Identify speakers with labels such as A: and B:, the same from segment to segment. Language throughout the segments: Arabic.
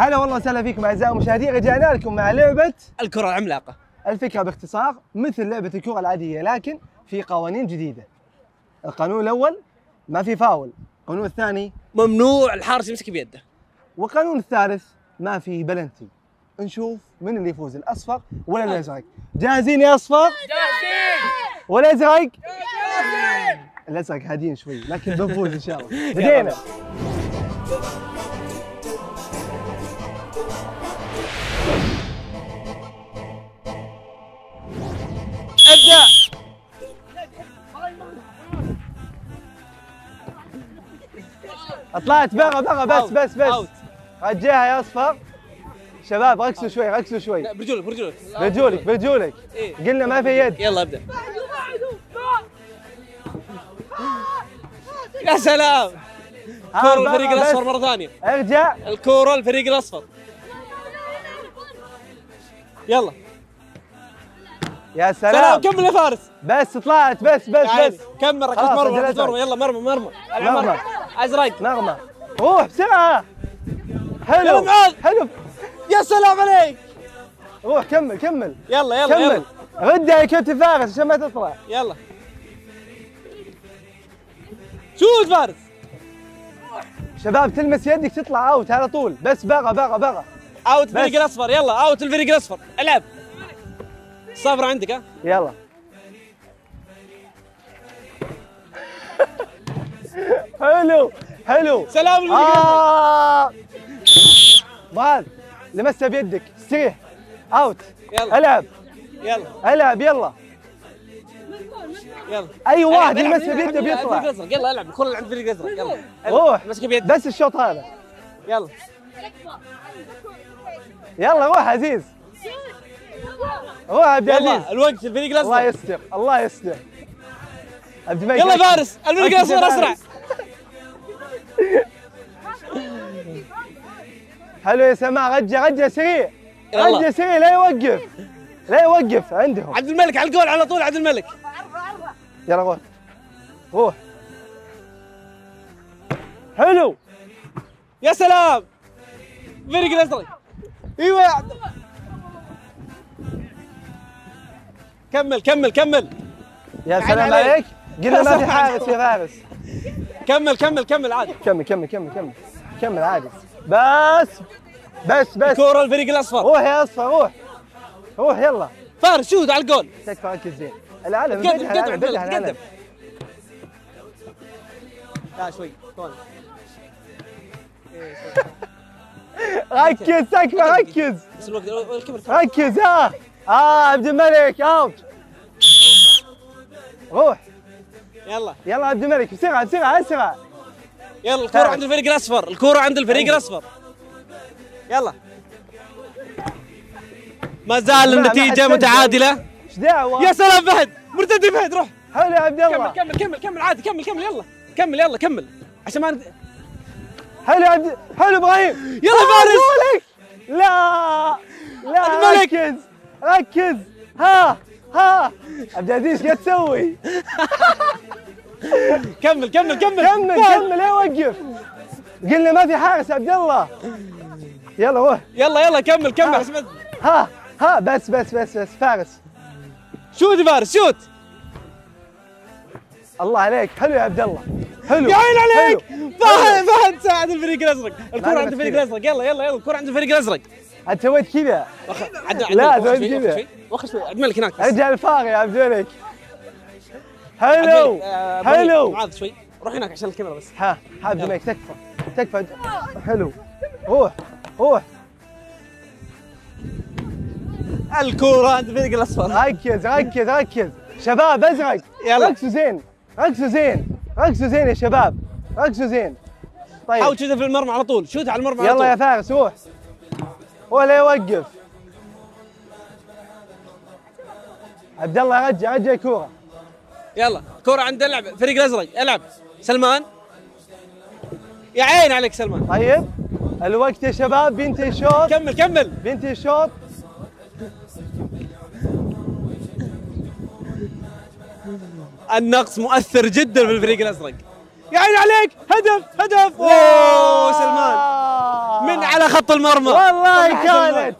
A: هلا والله وسهلا فيكم أعزائي المشاهدين رجعنا لكم مع لعبة
B: الكرة العملاقة.
A: الفكرة باختصار مثل لعبة الكرة العادية لكن في قوانين جديدة. القانون الأول ما في فاول القانون الثاني
B: ممنوع الحارس يمسك بيده.
A: والقانون الثالث ما في بلنتي. نشوف من اللي يفوز الأصفر ولا الأزرق؟ جاهزين يا أصفر؟ جاهزين! والازرق جاهزين! الأزرق هادين شوي لكن بنفوز إن شاء الله. بدينا. ابدا طلعت برا برا بس بس. بس. رجعها يا أصفر. شباب ركزوا شوي ركزوا شوي.
B: لا برجولك برجولك.
A: برجولك برجولك.
B: إيه.
A: قلنا ما في يد.
B: يلا ابدأ. يا سلام. كورة الفريق. الأصفر مرة ثانية.
A: ارجع.
B: الكورة الفريق الأصفر. يلا.
A: يا
B: سلام.
A: سلام.
B: كمل يا فارس.
A: بس طلعت بس بس
B: تعال.
A: بس
B: كمل ركز مرمى
A: أزرق.
B: مرمى يلا مرمى مرمى.
A: مرمى.
B: أزرق.
A: نغمة. روح بسرعة.
B: يلا
A: حلو. حلو.
B: يا سلام عليك.
A: روح كمل كمل.
B: يلا يلا
A: كمل.
B: يلا.
A: ردها يا كابتن فارس عشان ما تطلع.
B: يلا. shoot فارس.
A: شباب تلمس يدك تطلع out على طول. بس برا برا برا
B: out. الفريق الأصفر. يلا out الفريق الأصفر. العب. صبر عندك ها؟
A: يلا. حلو حلو.
B: سلام الفريق الأصفر.
A: آه معاذ لمسها بيدك. استريح اوت
B: يلا.
A: ألعب.
B: يلا.
A: ألعب يلا.
B: يلا.
A: أي واحد يلمسها بيده بيطلع.
B: يلا ألعب. الكره اللي عند الفريق الازرق يلا.
A: روح.
B: مسك بيد
A: بس الشوط هذا.
B: يلا.
A: يلا روح عزيز. روح عبد العزيز.
B: الوقت الفريق
A: الله
B: الأصفر.
A: يستر الله يستر.
B: يلا. فارس الفريق الأصفر
A: أسرع. حلو يا سماع رجع رجع سريع. رجع سريع لا يوقف. لا يوقف عندهم.
B: عبد الملك على الجول على طول عبد الملك.
A: يلا روح. روح. حلو.
B: يا سلام. الفريق الازرق إيوه. يا عبد كمل كمل كمل.
A: يا سلام
B: عليك.
A: قلنا ما في. حارس يا فارس
B: كمل كمل كمل عادي.
A: كمل كمل كمل كمل. كمل عادي. بس بس بس.
B: كورة الفريق الأصفر.
A: روح يا أصفر روح. روح يلا.
B: فارس شوت على الجول.
A: تكفى ركز زين العلم
B: قدم قدم قدم. لا شوي ثواني
A: ركز تكفى ركز. ركز ها. آه عبد الملك اوت روح.
B: يلا.
A: يلا عبد الملك بسرعة بسرعة اسرع
B: يلا الكورة عند الفريق الأصفر. الكورة عند الفريق الأصفر. يلا. ما زال
A: سجل.
B: متعادلة.
A: إيش دعوه
B: يا سلام فهد. مرتد فهد روح.
A: حلو يا عبد الله.
B: كمل كمل كمل عادي كمل كمل يلا. كمل يلا كمل. عشان ما
A: حلو يا عبد حلو إبراهيم؟
B: يلا
A: آه،
B: فارس.
A: لا. لا. ركز. ركز. ها ها. عبد العزيز إيش تسوي؟
B: كمل كمل كمل.
A: كمل. كمل. لا وقف قلنا ما في حارس عبد الله. يلا روح.
B: يلا يلا كمل كمل.
A: ها. ها بس بس بس بس. فارس.
B: شوت فارس شوت.
A: الله عليك. حلو يا عبد الله. حلو.
B: يا عين عليك. فهد فهد ساعد الفريق الأزرق.
A: معلم
B: عند الفريق. الأزرق. يلا يلا يلا. الكرة عند الفريق الأزرق.
A: أنت سويت كذا. لا،
B: شوي،
A: كذا.
B: وخر شوي، عبد الملك هناك.
A: ارجع الفار يا عبد الملك. حلو.
B: آه،
A: حلو.
B: معاذ شوي. روح هناك عشان الكاميرا بس.
A: ها ها عبد الملك تكفى. تكفى. حلو. روح روح.
B: الكرة عند الفريق الأصفر.
A: ركز ركز ركز. شباب أزرق.
B: يلا.
A: ركزوا زين. ركزوا زين. ركزوا زين يا شباب. ركزوا زين.
B: حاول
A: طيب
B: تشوتها في المرمى على طول. شوت على المرمى على
A: يلا يا
B: طول.
A: فارس روح. ولا يوقف. عبد الله رجع رجع الكوره
B: يلا كرة عند اللعب. الفريق الأزرق العب. سلمان. يا عين عليك سلمان.
A: طيب. الوقت يا شباب. بينتهي الشوط.
B: كمل كمل.
A: بينتهي الشوط.
B: النقص مؤثر جدا في الفريق الأزرق. يا عين عليك! هدف! هدف! أوه سلمان! من على خط المرمى.
A: والله. كانت.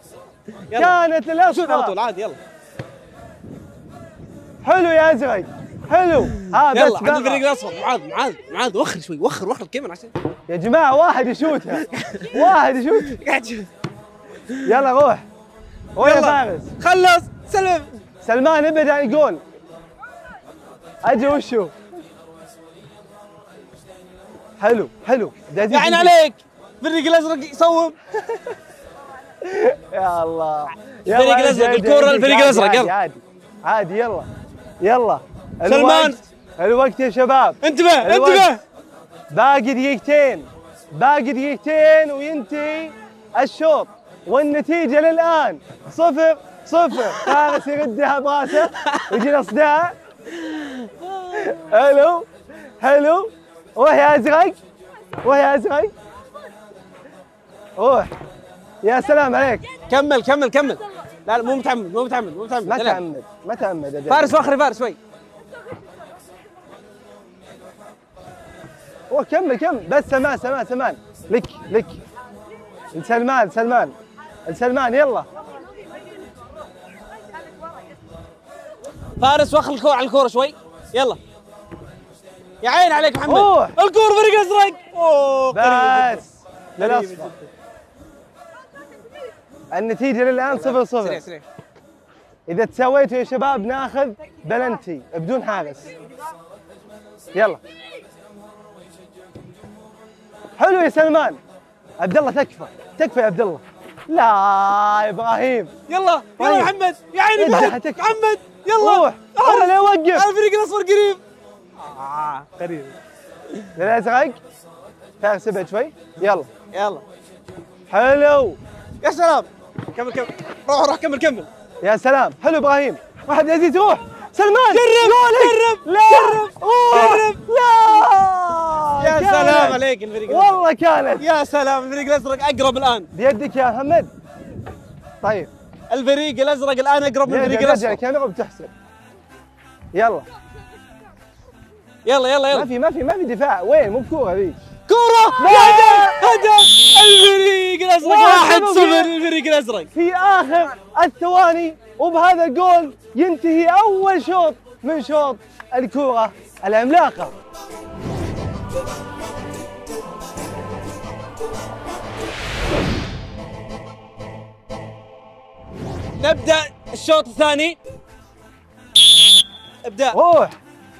A: كانت
B: شوت على طول عادي يلا.
A: حلو يا أزرق. حلو. ها بس
B: يلا عند. الفريق الأصفر. معاذ معاذ معاذ وخر شوي وخر وخر الكاميرا عشان
A: يا جماعة واحد يشوتها واحد يشوت.
B: قاعد.
A: يلا روح.
B: يلا.
A: فارس.
B: خلص. سلم.
A: سلمان ابعد عن الجول. أجي وشو؟ حلو حلو.
B: يا عين عليك. الفريق الازرق يصوب
A: يا الله.
B: الفريق الكرة
A: عندي-
B: الفريق
A: عادي-
B: يلا.
A: عادي عادي يلا. يلا.
B: سلمان.
A: الوقت- يا شباب.
B: انتبه. انتبه.
A: باقي دقيقتين. باقي دقيقتين وينتهي الشوط. والنتيجة للآن صفر صفر. فارس يردها براسه ويجينا صداع. حلو حلو روح يا ازرق روح يا ازرق روح يا سلام عليك
B: كمل كمل كمل. لا لا مو متعمد مو متعمد مو متعمد.
A: ما. تعمد ما تعمد
B: فارس وخري فارس شوي.
A: روح كمل كمل. بس سمان سمان سمان لك لك. سلمان سلمان. سلمان يلا.
B: فارس وخر الكورة على الكورة شوي. يلا. يا عين عليك محمد.
A: روح.
B: الكورة فريق أزرق. أوه
A: بس. للاصفر صفر
B: سريع
A: صفر
B: سريع
A: إذا تسويتوا يا شباب ناخذ بلنتي بدون حارس. يلا. حلو يا سلمان. عبد الله تكفى. تكفى يا عبد الله. لا يا إبراهيم.
B: يلا يلا
A: طيب.
B: محمد. يا عيني
A: حتكفى.
B: محمد. يلا.
A: روح أنا لا أوقف.
B: الفريق الأصفر قريب. آه قريب.
A: للازرق فارس ابعد شوي. يلا.
B: يلا.
A: حلو.
B: يا سلام. كمل كمل. روح روح كمل كمل.
A: يا سلام. حلو إبراهيم. عبد العزيز روح. سلمان.
B: جرب،. جرب،
A: لا.
B: جرب،. جرب.
A: لا.
B: يا. سلام عليك الفريق
A: والله كانت.
B: يا سلام الفريق الأزرق أقرب الآن.
A: بيدك يا محمد. طيب.
B: الفريق الأزرق الآن أقرب من الفريق
A: يرجع
B: الاصفر
A: الكاميرا وبتحسب يلا
B: يلا يلا.
A: ما في ما في ما في دفاع. وين؟ مو بكورة ذي
B: كرة
A: لا.
B: هدف هدف الفريق الأزرق.
A: واحد
B: 1
A: صفر.
B: 0 للفريق الأزرق.
A: في آخر الثواني وبهذا الجول ينتهي أول شوط من شوط الكورة العملاقة.
B: نبدأ الشوط الثاني. ابدأ.
A: روح.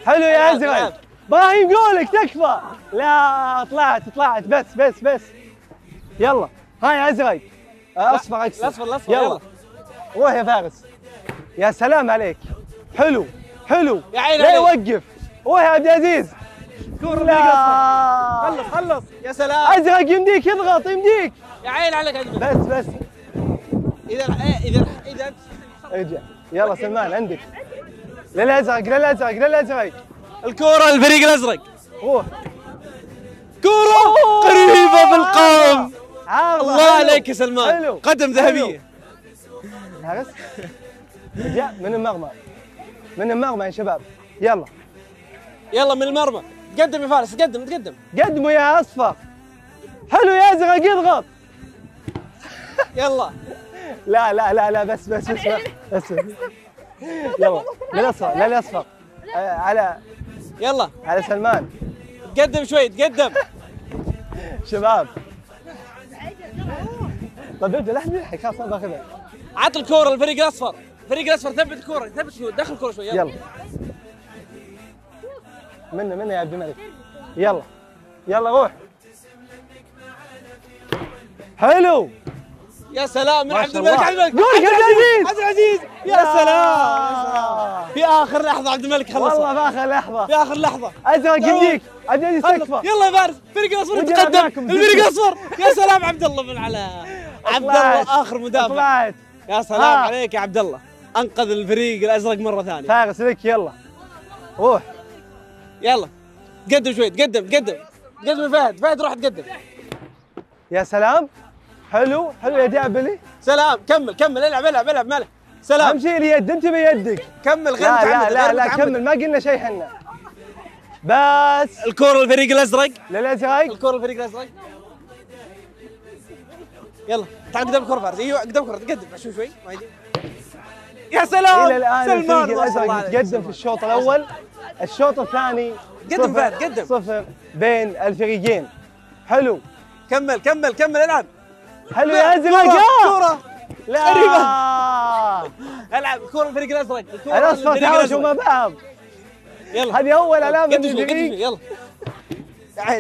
A: حلو يا ازرق. إبراهيم جولك تكفى. لا طلعت طلعت. بس بس بس. يلا. هاي ازرق اصفر اكسر
B: الاصفر الاصفر
A: يلا. روح يا فارس. يا سلام عليك. حلو حلو.
B: يا عيني
A: لا. يوقف. روح يا عبد العزيز.
B: كرة
A: لا.
B: خلص خلص. يا سلام.
A: أزرق يمديك يضغط يمديك.
B: يا عين عليك. أجمل.
A: بس بس.
B: إذا إيه، إذا إذا.
A: ارجع يلا سلمان عندك. للازرق للازرق للازرق
B: الكرة الفريق الأزرق.
A: روح
B: كرة قريبة بالقوم
A: عارضة،
B: الله. عليك يا سلمان.
A: حلو.
B: قدم ذهبية.
A: حارس رجع من المرمى. من المرمى يا شباب. يلا.
B: يلا من المرمى. تقدم يا فارس تقدم تقدم.
A: قدموا يا أصفر. حلو يا أزرق يضغط.
B: يلا.
A: لا لا لا لا بس بس بس بس, بس. يلا للاصفر للاصفر آه، على
B: يلا.
A: على سلمان.
B: تقدم شوي تقدم.
A: شباب. طيب ابدا لا نلحق خلاص أنا باخذها
B: عط الكرة الفريق الأصفر. الفريق الأصفر ثبت الكرة ثبت الكرة دخل الكرة شوي يلا,
A: يلا. منا منا يا عبد الملك. يلا يلا روح. حلو.
B: يا سلام من عبد الملك. عبد الملك
A: قول عبد العزيز.
B: عبد العزيز. يا سلام. في آخر لحظة عبد الملك خلص.
A: والله باخر لحظة.
B: في آخر لحظة.
A: أزرق
B: يلا.
A: يمديك عبد العزيز. تكفى.
B: يلا يا فارس. فريق
A: الأصفر
B: يتقدم. الفريق الأصفر. يا سلام عبد الله بن علاء. عبد الله. آخر مدافع.
A: طلعت
B: يا سلام
A: آه.
B: عليك يا عبد الله. أنقذ الفريق الأزرق مرة ثانية.
A: فارس لك يلا. روح.
B: يلا. تقدم شوي تقدم تقدم. تقدم فهد. فهد روح تقدم.
A: يا سلام. حلو حلو يا دعبلي
B: سلام كمل كمل العب العب العب مالك. سلام.
A: اهم شيء اليد انت بيدك.
B: كمل غير
A: لا لا لا لا. كمل ما قلنا شيء حنا. بس.
B: الكوره الفريق الأزرق.
A: للأزرق.
B: الكوره الفريق الأزرق. يلا تعال قدام الكوره فارس. أيوه قدام الكوره تقدم. شوي شوي. ما يجي يا سلام.
A: إلى الآن
B: سلمان الأزرق.
A: يتقدم في الشوط الأول. الشوط الثاني
B: قدم بعد، قدم.
A: صفر بين الفريقين. حلو.
B: كمل كمل كمل العب.
A: حلو يا يا!
B: كوره
A: لا.
B: العب الكوره الفريق الازرق
A: الاصفر
B: الفريق
A: تهاوشوا مع بعض
B: يلا.
A: هذه
B: أول
A: للفريق
B: يلا. يا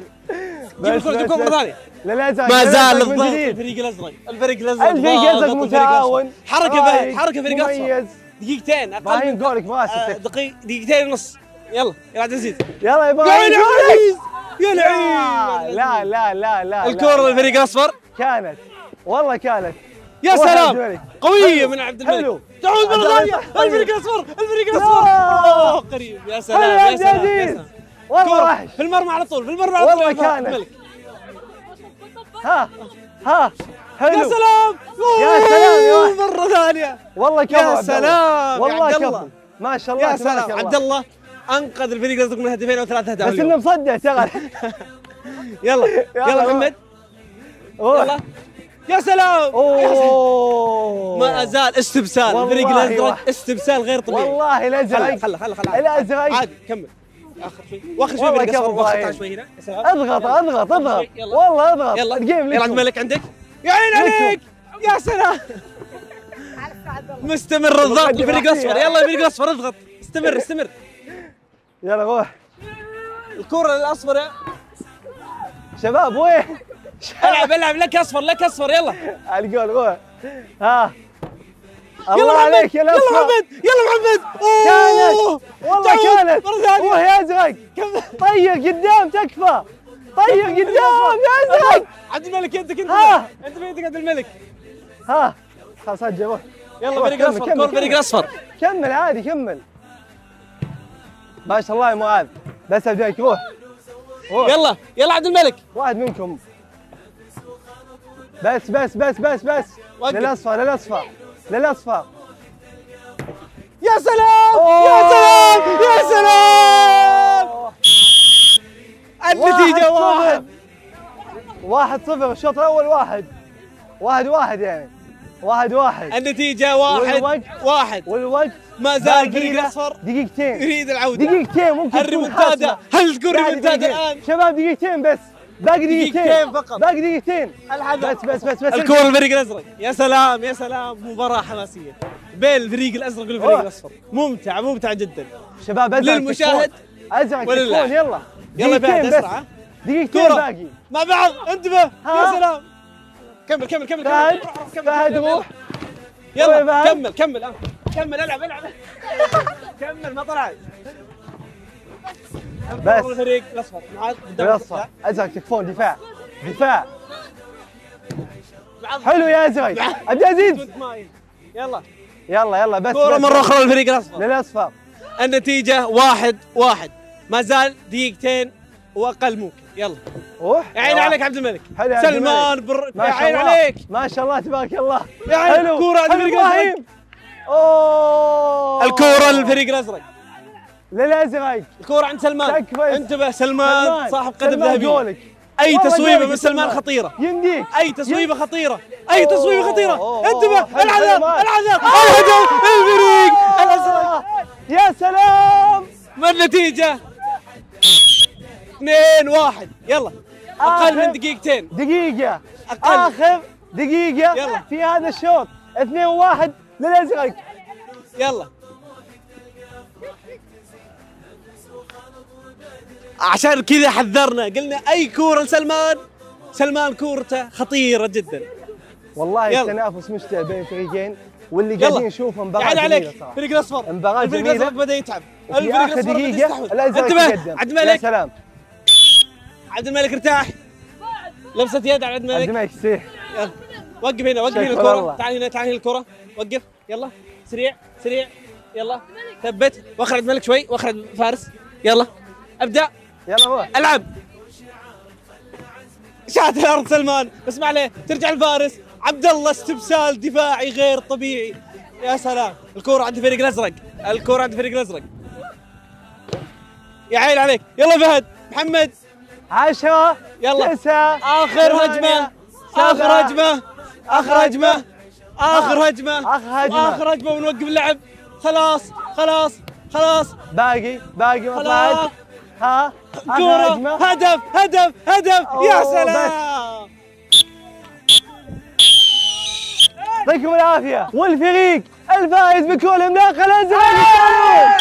A: بس-
B: جيب الكوره جيب مره
A: بس.
B: ثانية
A: للازرق
B: ما زال. الفريق الازرق الفريق الازرق
A: الفريق الازرق
B: الفريق
A: متعاون.
B: حركة بعد
A: رايق،
B: حركة فريق اصفر
A: مميز.
B: دقيقتين أقل
A: إبراهيم
B: من
A: قولك
B: آه،
A: براسك
B: دقيق دقيقتين ونص. يلا يا عبد العزيز
A: يلا يا
B: يا
A: إبراهيم!
B: العزيز يا
A: لا
B: العزيز
A: لا لا لا لا
B: الكورة للفريق الأصفر؟
A: كانت. والله كانت.
B: يا سلام!
A: حلو.
B: من عبد الملك.
A: حلو.
B: تعود
A: العزيز. طيب.
B: الفريق الأصفر. الفريق
A: لا.
B: الأصفر. قريب. يا سلام
A: يا
B: سلام يا سلام.
A: والله وحش.
B: في المرمى على طول. في المرمى على
A: والله
B: طول عبد
A: كانت. ها ها. حلو.
B: يا سلام.
A: يا سلام يا.
B: مرة ثانية.
A: والله كفو
B: يا. سلام. يا
A: والله. كفو. ما شاء الله
B: يا سلام. عبد الله أنقذ الفريق الازرق من هدفين أو ثلاث اهداف
A: بس. إنه مصدع شغل.
B: يلا.
A: يلا،
B: محمد. يلا. يا سلام!
A: أوه.
B: ما زال استبسال الفريق
A: الأزرق.
B: استبسال غير طبيعي.
A: والله الازرق
B: خله خله خله
A: الازرق
B: عادي كمل. آخر شوي. وآخر شوي وآخر شوي هنا.
A: أضغط أضغط
B: أضغط.
A: والله أضغط.
B: يلا.
A: الجيم
B: يلا الملك عندك. يا عين
A: لكم.
B: عليك. يا سلام. مستمر الضغط الفريق الاصفر. يلا الفريق الاصفر اضغط. استمر استمر.
A: يلا روح.
B: الكرة الأصفر. يا
A: شباب وين؟
B: العب العب لك أصفر لك أصفر يلا.
A: على الجول روح ها.
B: يلا
A: الله عليك يا
B: يلا
A: الأصفر.
B: محمد يلا محمد.
A: كانت. والله كانت. روح يا
B: أزرق.
A: طير قدام تكفى. طير قدام يا أزرق.
B: عبد الملك يدك
A: أنت.
B: انت بيدك عبد الملك
A: ها. خلاص سجل روح
B: يلا فريق
A: كمل،
B: الاصفر
A: كمل،
B: كور فريق. الاصفر
A: كمل عادي كمل. ما شاء الله يا معاذ. بس ابداك روح روح
B: يلا يلا عبد الملك.
A: واحد منكم. بس بس بس بس بس. للاصفر للاصفر للاصفر
B: يا سلام!
A: أوه.
B: يا سلام! يا سلام! النتيجة واحد
A: واحد. صفر. الشوط الأول واحد. واحد واحد يعني. واحد واحد.
B: النتيجة واحد.
A: والوقت.
B: واحد.
A: والوقت
B: ما زال
A: له
B: الاصفر
A: دقيقتين.
B: يريد العودة.
A: دقيقتين. ممكن
B: الريمونتادا. هل تكون ريمونتادا. الآن؟
A: شباب دقيقتين بس. باقي دقيقتين
B: فقط.
A: باقي دقيقتين. بس بس بس بس.
B: الكورة الفريق الأزرق. يا سلام يا سلام. مباراة حماسية. بين الفريق الأزرق والفريق
A: أوه.
B: الأصفر. ممتع ممتع جدا.
A: شباب ازرق
B: للمشاهد.
A: ازرق يلا.
B: يلا بعد
A: بس.
B: أسرع.
A: دقيقتين باقي.
B: مع بعض. انتبه يا؟ سلام. كمل كمل كمل
A: فهد
B: كمل
A: فهد. روح.
B: يلا. كمل كمل. آه. كمل العب العب. كمل ما طلعت.
A: بس.
B: الفريق الاصفر الدفاع.
A: ازرق تكفون دفاع. دفاع. حلو يا ازرق عبد العزيز.
B: يلا.
A: يلا يلا بس
B: كورة
A: بس.
B: مرة أخرى للفريق الأصفر.
A: للأصفر.
B: النتيجة واحد واحد. ما زال دقيقتين وأقل ممكن. يلا.
A: روح
B: يا عيني عليك عبد الملك.
A: حلو
B: سلمان. بر...
A: ما
B: يا
A: شاء
B: عيني
A: الله.
B: عليك.
A: ما شاء الله تبارك الله.
B: يا عيني كورة عند الفريق
A: إبراهيم. أوه.
B: الكورة للفريق الأزرق.
A: للازرق
B: الكورة عند سلمان.
A: تكفى.
B: انتبه سلمان,
A: سلمان.
B: صاحب قدم
A: والله
B: تصويبة
A: جولك
B: من سلمان. خطيرة.
A: يمديك
B: خطيرة. أي
A: أوه،
B: تصويبة خطيرة.
A: أوه،
B: انتبه العذاب. العذاب. الهدف الفريق. الأزرق.
A: آه، يا سلام.
B: ما النتيجة؟ اثنين واحد. يلا. أقل
A: آخر
B: من دقيقتين.
A: دقيقة.
B: أقل.
A: آخر دقيقة
B: يلا.
A: في هذا الشوط. اثنين واحد للأزرق.
B: يلا. عشان كذا حذرنا. قلنا أي كورة لسلمان؟ سلمان كورته خطيرة جدا.
A: والله
B: يلا.
A: التنافس مشتعل بين الفريقين واللي. قاعدين نشوفه مباراة
B: يعني عليك. الفريق الأصفر.
A: مباراة
B: الفريق. الأصفر بدأ يتعب. الفريق
A: الأصفر
B: يستحوذ. الأزرق
A: يتقدم.
B: عبد
A: يا
B: الملك.
A: سلام.
B: عبد الملك ارتاح. لمسة يد على عبد
A: عبد
B: الملك.
A: الملك سيح.
B: وقف هنا وقف هنا
A: الكرة.
B: تعال هنا تعال هنا الكرة. وقف. يلا. سريع سريع. يلا. ثبت. وأخر عبد الملك شوي. وأخر فارس. يلا. ابدأ.
A: يلا روح
B: العب. شات الأرض سلمان. بس ما عليه ترجع الفارس. عبد الله استبسال دفاعي غير طبيعي. يا سلام. الكرة عند الفريق الأزرق. الكرة عند الفريق الأزرق. يا عيل عليك. يلا فهد. محمد.
A: عشرة
B: يلا.
A: تسعة
B: آخر
A: هجمة.
B: آخر هجمة. آخر هجمة. آخر هجمة.
A: آخر هجمة.
B: آخر هجمة ونوقف اللعب. خلاص. خلاص. خلاص.
A: باقي. باقي ما. طلعت ها؟
B: كورة. هدف هدف هدف. يا سلام.
A: يعطيكم العافية. والفريق الفائز بكل عملاق الازرق